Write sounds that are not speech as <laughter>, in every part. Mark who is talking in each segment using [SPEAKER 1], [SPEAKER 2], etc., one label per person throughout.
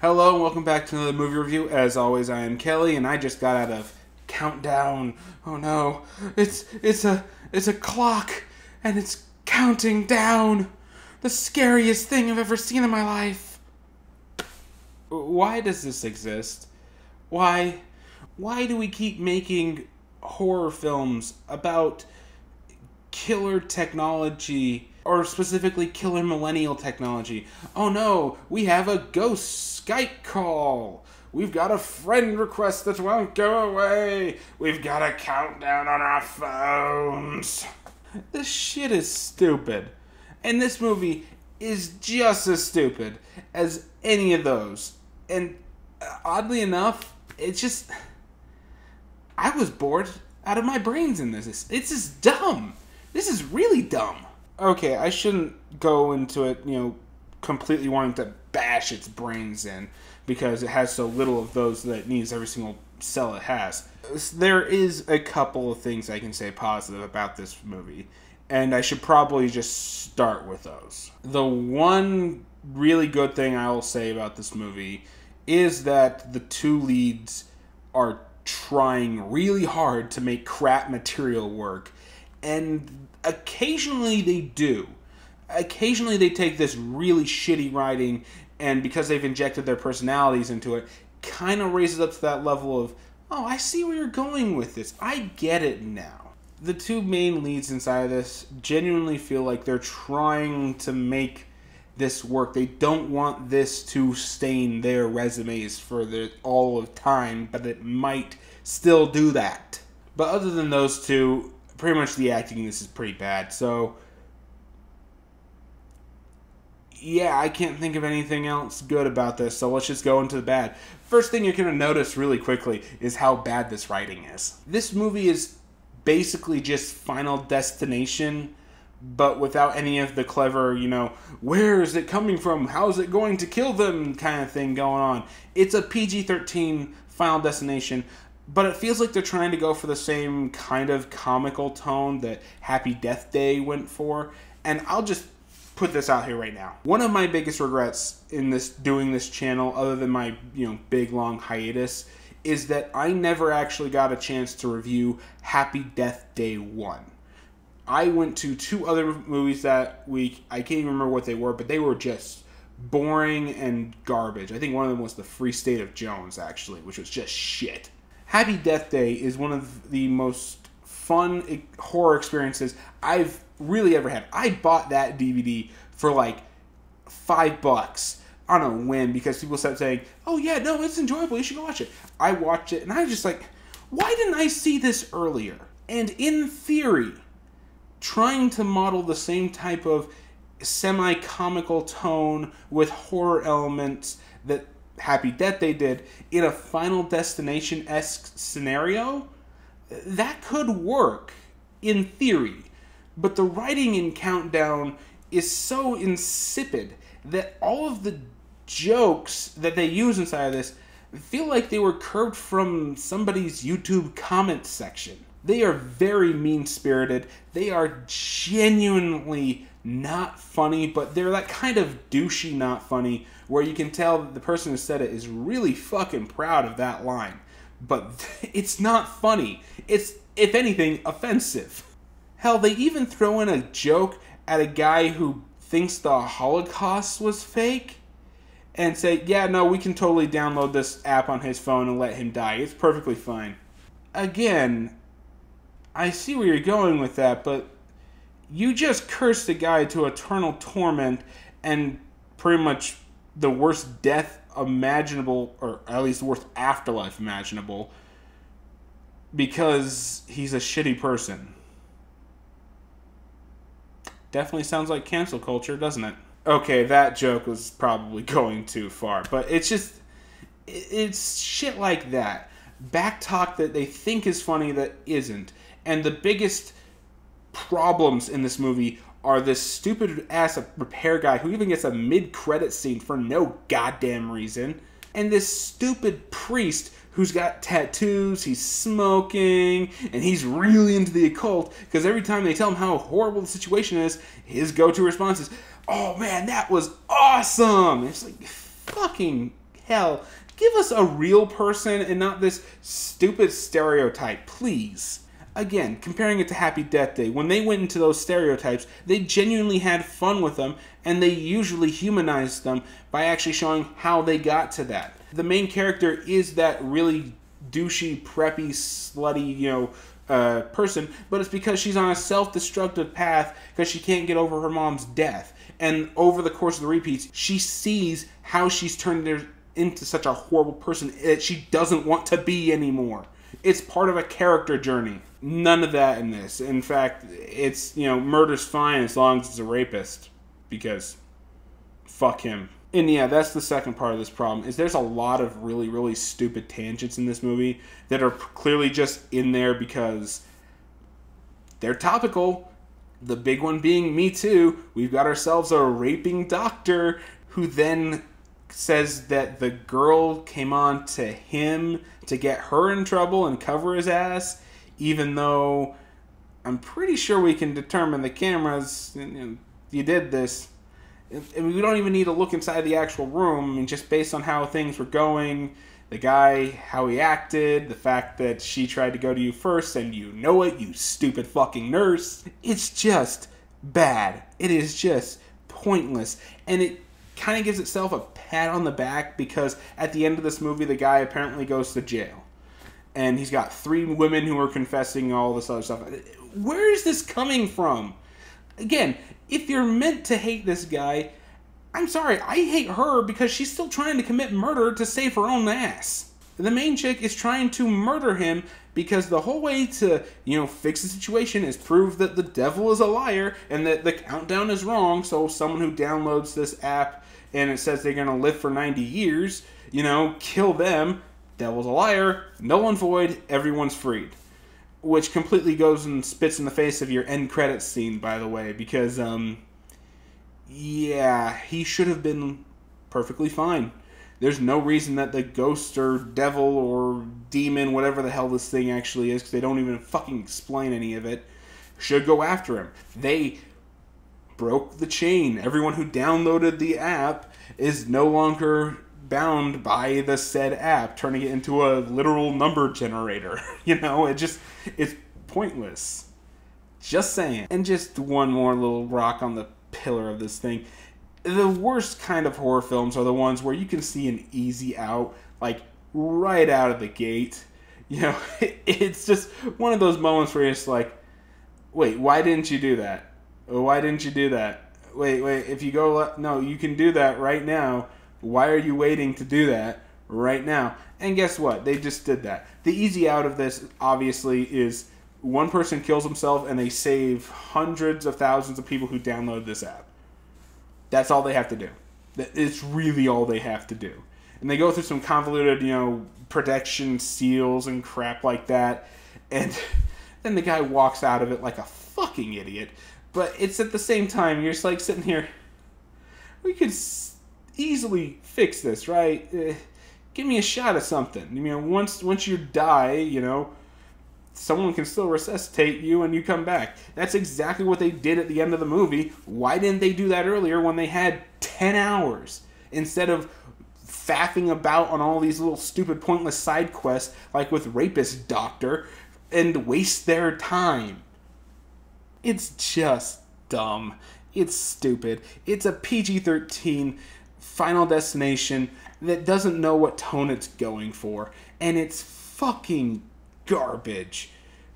[SPEAKER 1] Hello and welcome back to another movie review. As always, I am Kelly, and I just got out of Countdown. Oh no, it's it's a it's a clock, and it's counting down. The scariest thing I've ever seen in my life. Why does this exist? Why why do we keep making horror films about killer technology or specifically killer millennial technology. Oh no, we have a ghost Skype call. We've got a friend request that won't go away. We've got a countdown on our phones. This shit is stupid. And this movie is just as stupid as any of those. And uh, oddly enough, it's just. I was bored out of my brains in this. It's just dumb. This is really dumb. Okay, I shouldn't go into it, you know, completely wanting to bash its brains in because it has so little of those that it needs every single cell it has. There is a couple of things I can say positive about this movie, and I should probably just start with those. The one really good thing I will say about this movie is that the two leads are trying really hard to make crap material work, and occasionally they do. Occasionally they take this really shitty writing, and because they've injected their personalities into it, kind of raises up to that level of, oh, I see where you're going with this. I get it now. The two main leads inside of this genuinely feel like they're trying to make this work. They don't want this to stain their resumes for the, all of time, but it might still do that. But other than those two, pretty much the acting in this is pretty bad. So yeah, I can't think of anything else good about this. So let's just go into the bad. First thing you're going to notice really quickly is how bad this writing is. This movie is basically just Final Destination but without any of the clever, you know, where is it coming from? How is it going to kill them kind of thing going on. It's a PG 13 Final Destination, but it feels like they're trying to go for the same kind of comical tone that Happy Death Day went for. And I'll just put this out here right now. One of my biggest regrets in this doing this channel, other than my you know big long hiatus, is that I never actually got a chance to review Happy Death Day One. I went to two other movies that week. I can't even remember what they were, but they were just boring and garbage. I think one of them was The Free State of Jones, actually, which was just shit. Happy Death Day is one of the most fun horror experiences I've really ever had. I bought that DVD for like five bucks on a whim because people started saying, "Oh yeah, no, it's enjoyable. You should go watch it." I watched it and I was just like, "Why didn't I see this earlier?" And in theory, trying to model the same type of semi comical tone with horror elements that Happy Death Day did in a Final Destination esque scenario, that could work in theory. But the writing in Countdown is so insipid that all of the jokes that they use inside of this feel like they were curved from somebody's YouTube comment section. They are very mean spirited. They are genuinely not funny, but they're that kind of douchey not funny where you can tell the person who said it is really fucking proud of that line. But <laughs> it's not funny. It's, if anything, offensive. Hell, they even throw in a joke at a guy who thinks the Holocaust was fake and say, yeah, no, we can totally download this app on his phone and let him die. It's perfectly fine. Again, I see where you're going with that, but you just cursed a guy to eternal torment and pretty much the worst death imaginable, or at least the worst afterlife imaginable, because he's a shitty person. Definitely sounds like cancel culture, doesn't it? Okay, that joke was probably <laughs> going too far, but it's just. It's shit like that. Back talk that they think is funny that isn't and the biggest problems in this movie are this stupid ass repair guy who even gets a mid credit scene for no goddamn reason, and this stupid priest who's got tattoos, he's smoking, and he's really into the occult because every time they tell him how horrible the situation is, his go to response is, Oh man, that was awesome! it's like, fucking hell, give us a real person and not this stupid stereotype, please. Again, comparing it to Happy Death Day, when they went into those stereotypes, they genuinely had fun with them and they usually humanized them by actually showing how they got to that. The main character is that really douchey, preppy, slutty, you know, uh, person, but it's because she's on a self destructive path because she can't get over her mom's death. And over the course of the repeats, she sees how she's turned into such a horrible person that she doesn't want to be anymore. It's part of a character journey. None of that in this. In fact, it's, you know, murder's fine as long as it's a rapist. Because fuck him. And yeah, that's the second part of this problem is there's a lot of really, really stupid tangents in this movie that are clearly just in there because they're topical. The big one being Me Too. We've got ourselves a raping doctor who then says that the girl came on to him to get her in trouble and cover his ass, even though I'm pretty sure we can determine the cameras. You did this. And we don't even need to look inside the actual room. I mean, just based on how things were going, the guy, how he acted, the fact that she tried to go to you first and you know it, you stupid fucking nurse. It's just bad. It is just pointless. And it kind of gives itself a pat on the back because at the end of this movie, the guy apparently goes to jail. And he's got three women who are confessing all this other stuff. Where is this coming from? Again, if you're meant to hate this guy, I'm sorry, I hate her because she's still trying to commit murder to save her own ass. The main chick is trying to murder him because the whole way to, you know, fix the situation is prove that the devil is a liar and that the countdown is wrong. So someone who downloads this app and it says they're going to live for 90 years, you know, kill them. Devil's a liar, null and void, everyone's freed which completely goes and spits in the face of your end credits scene, by the way, because um, yeah, he should have been perfectly fine. There's no reason that the ghost or devil or demon, whatever the hell this thing actually is, because they don't even fucking explain any of it, should go after him. They broke the chain. Everyone who downloaded the app is no longer bound by the said app, turning it into a literal number generator. <laughs> you know, it just it's pointless. Just saying. And just one more little rock on the pillar of this thing. The worst kind of horror films are the ones where you can see an easy out, like right out of the gate. <laughs> You know, it's just one of those moments where it's like, wait, why didn't you do that? Why didn't you do that? Wait, wait, if you go, no, you can do that right now why are you waiting to do that right now? And guess what? They just did that. The easy out of this, obviously, is one person kills himself and they save hundreds of thousands of people who download this app. That's all they have to do. It's really all they have to do. And they go through some convoluted, you know, protection seals and crap like that. And <laughs> then the guy walks out of it like a fucking idiot. But it's at the same time, you're just like sitting here. We could easily fix this, right? Uh, give me a shot of something. I mean, once once you die, you know, someone can still resuscitate you and you come back. That's exactly what they did at the end of the movie. Why didn't they do that earlier when they had 10 hours instead of faffing about on all these little stupid pointless side quests like with rapist doctor and waste their time? It's just dumb. It's stupid. It's a PG-13 Final Destination that doesn't know what tone it's going for, and it's fucking garbage.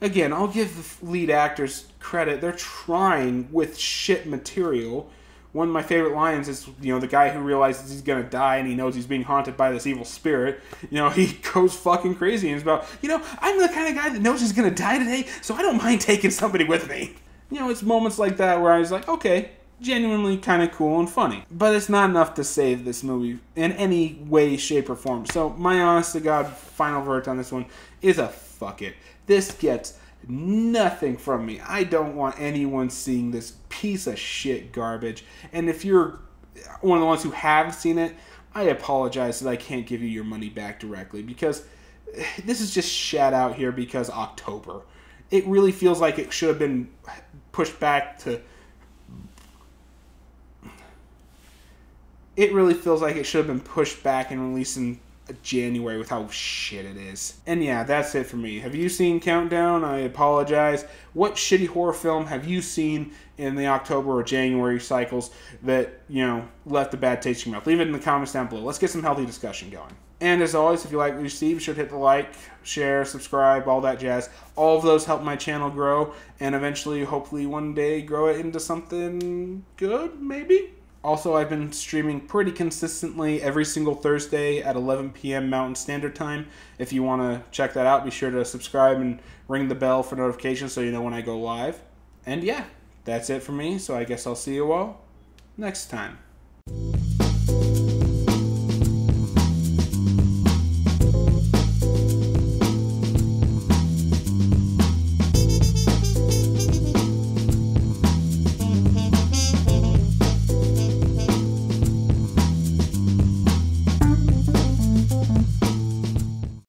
[SPEAKER 1] Again, I'll give the lead actors credit. They're trying with shit material. One of my favorite lines is, you know, the guy who realizes he's gonna die and he knows he's being haunted by this evil spirit. You know, <laughs> he goes fucking crazy and he's about, you know, I'm the kind of guy that knows he's gonna die today, so I don't mind taking somebody with me. You know, it's moments like that where I was like, okay, genuinely kind of cool and funny. But it's not enough to save this movie in any way, shape, or form. So my honest to God final verdict on this one is a fuck it. This gets nothing from me. I don't want anyone seeing this piece of shit garbage. And if you're one of the ones who have seen it, I apologize that I can't give you your money back directly because <sighs> this is just shat out here because October. It really feels like it should have been pushed back to it really feels like it should have been pushed back and released in January with how shit it is. And yeah, that's it for me. Have you seen Countdown? I apologize. What shitty horror film have you seen in the October or January cycles that, you know, left a bad taste in your mouth? Leave it in the comments down below. Let's get some healthy discussion going. And as always, if you like what you see, be sure to hit the like, share, subscribe, all that jazz. All of those help my channel grow and eventually, hopefully, one day grow it into something good, maybe? Also, I've been streaming pretty consistently every single Thursday at 11 p.m. Mountain Standard Time. If you want to check that out, be sure to subscribe and ring the bell for notifications so you know when I go live. And yeah, that's it for me, so I guess I'll see you all next time.